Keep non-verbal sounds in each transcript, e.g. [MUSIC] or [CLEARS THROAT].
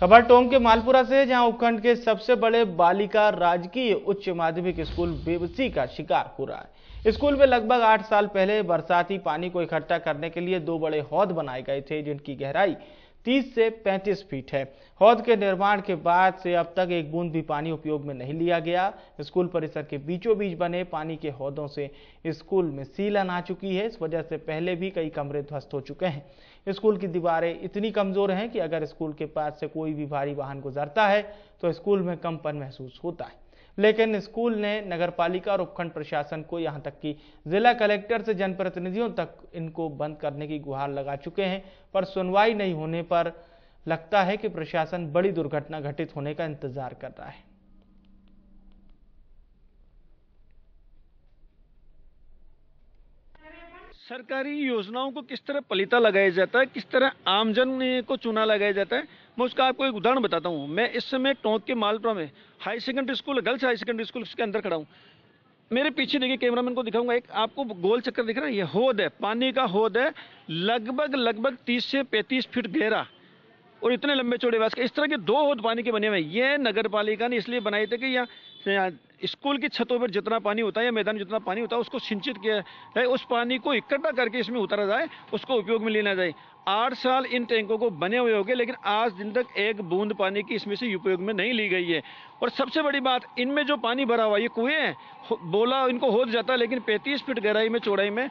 खबर टोंग के मालपुरा से जहाँ उपखंड के सबसे बड़े बालिका राजकीय उच्च माध्यमिक स्कूल बेबसी का शिकार हो रहा है। स्कूल में लगभग आठ साल पहले बरसाती पानी को इकट्ठा करने के लिए दो बड़े हौद बनाए गए थे, जिनकी गहराई 30 से 35 फीट है। हौद के निर्माण के बाद से अब तक एक बूंद भी पानी उपयोग में नहीं लिया गया। स्कूल परिसर के बीचों बीच बने पानी के हौदों से स्कूल में सीलन आ चुकी है। इस वजह से पहले भी कई कमरे ध्वस्त हो चुके हैं। स्कूल की दीवारें इतनी कमज़ोर हैं कि अगर स्कूल के पास से कोई भी भारी वाहन गुजरता है तो स्कूल में कंपन महसूस होता है। लेकिन स्कूल ने नगर पालिका और उपखंड प्रशासन को यहाँ तक कि। जिला कलेक्टर से जनप्रतिनिधियों तक इनको बंद करने की गुहार लगा चुके हैं, पर सुनवाई नहीं होने पर लगता है कि प्रशासन बड़ी दुर्घटना घटित होने का इंतज़ार कर रहा है। सरकारी योजनाओं को किस तरह पलीता लगाया जाता है? किस तरह आमजन को चुना लगाया जाता है? मैं उसका आपको एक उदाहरण बताता हूँ। मैं इस समय टोंक के मालपुरा में high secondary school girls high secondary school के अंदर खड़ा हूँ। मेरे पीछे देखिए कैमरामैन को दिखाऊँगा। एक आपको गोल चक्कर दिख रहा है। ये होद है, पानी का होद है। लगभग लगभग तीस से पैंतीस फीट गहरा। और इतने लंबे चौड़े वास इस तरह के दो होद पानी के बने हुए हैं। ये नगर पालिका ने इसलिए बनाए थे कि यहाँ स्कूल की छतों पर जितना पानी होता है या मैदान में जितना पानी होता है, उसको सिंचित किया जाए, उस पानी को इकट्ठा करके इसमें उतारा जाए, उसको उपयोग में लेना जाए। आठ साल इन टैंकों को बने हुए हो गए लेकिन आज दिन तक एक बूंद पानी की इसमें से उपयोग में नहीं ली गई है। और सबसे बड़ी बात, इनमें जो पानी भरा हुआ ये कुएँ हैं। बोला इनको होद जाता है, लेकिन पैंतीस फीट गहराई में, चौड़ाई में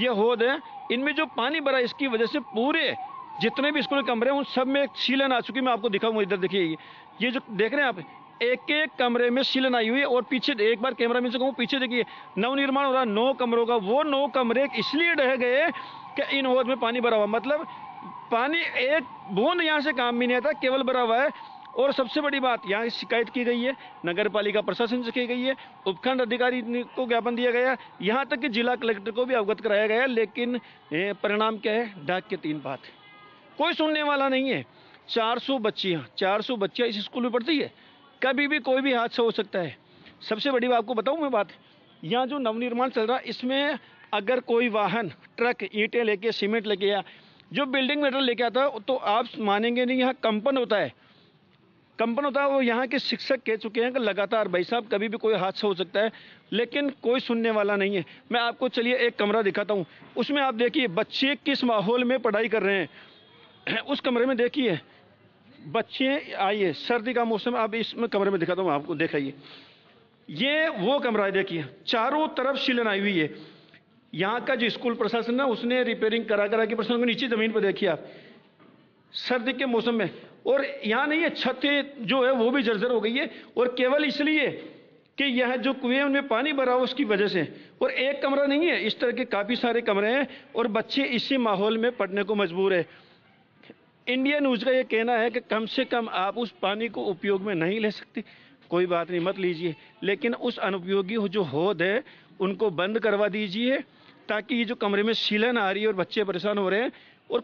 यह होद है। इनमें जो पानी भरा इसकी वजह से पूरे जितने भी स्कूल कमरे हैं, उन सब में सीलन आ चुकी मैं आपको दिखाऊँगा इधर देखिए। ये जो देख रहे हैं आप एक एक कमरे में सीलन आई हुई है और पीछे एक बार कैमरा मैन से कहूँ, पीछे देखिए, नवनिर्माण हो रहा नौ कमरों का। वो नौ कमरे इसलिए रह गए कि इन होद में पानी भरा हुआ मतलब पानी एक बूंद यहाँ से काम भी नहीं आता, केवल भरा हुआ है। और सबसे बड़ी बात, यहाँ शिकायत की गई है, नगर पालिका प्रशासन से की गई है, उपखंड अधिकारी को ज्ञापन दिया गया, यहाँ तक कि जिला कलेक्टर को भी अवगत कराया गया, लेकिन परिणाम क्या है? डाक के तीन बात। कोई सुनने वाला नहीं है। 400 बच्चियाँ 400 बच्चियाँ इस स्कूल में पढ़ती है। कभी भी कोई भी हादसा हो सकता है। सबसे बड़ी बात आपको बताऊँ मैं बात, यहाँ जो नवनिर्माण चल रहा है इसमें अगर कोई वाहन, ट्रक, ईंटें लेके, सीमेंट लेके या जो बिल्डिंग मेटेरियल लेके आता है तो आप मानेंगे नहीं, यहाँ कंपन होता है। कंपन होता है, वो यहाँ के शिक्षक कह चुके हैं कि लगातार, भाई साहब, कभी भी कोई हादसा हो सकता है, लेकिन कोई सुनने वाला नहीं है। मैं आपको चलिए एक कमरा दिखाता हूँ। उसमें आप देखिए, बच्चे किस माहौल में पढ़ाई कर रहे हैं। [CLEARS THROAT] उस कमरे में देखिए। बच्चे आइए, सर्दी का मौसम आप इसमें कमरे में दिखाता हूँ, आपको दिखाइए। ये वो कमरा है, देखिए, चारों तरफ़ शिलन आई हुई है। यहाँ का जो स्कूल प्रशासन ना, उसने रिपेयरिंग करा करा के प्रशासन को नीचे ज़मीन पर देखिए आप। सर्दी के मौसम में। और यहाँ नहीं है, छतें जो है, वो भी जर्जर हो गई है। और केवल इसलिए कि यह जो कुएँ, उनमें पानी भरा हो उसकी वजह से। और एक कमरा नहीं है, इस तरह के काफ़ी सारे कमरे हैं। और बच्चे इसी माहौल में पढ़ने को मजबूर है। इंडिया न्यूज़ का ये कहना है कि कम से कम आप उस पानी को उपयोग में नहीं ले सकते। कोई बात नहीं, मत लीजिए। लेकिन उस अनुपयोगी जो होद है, उनको बंद करवा दीजिए, ताकि ये जो कमरे में सीलन आ रही है और बच्चे परेशान हो रहे हैं, और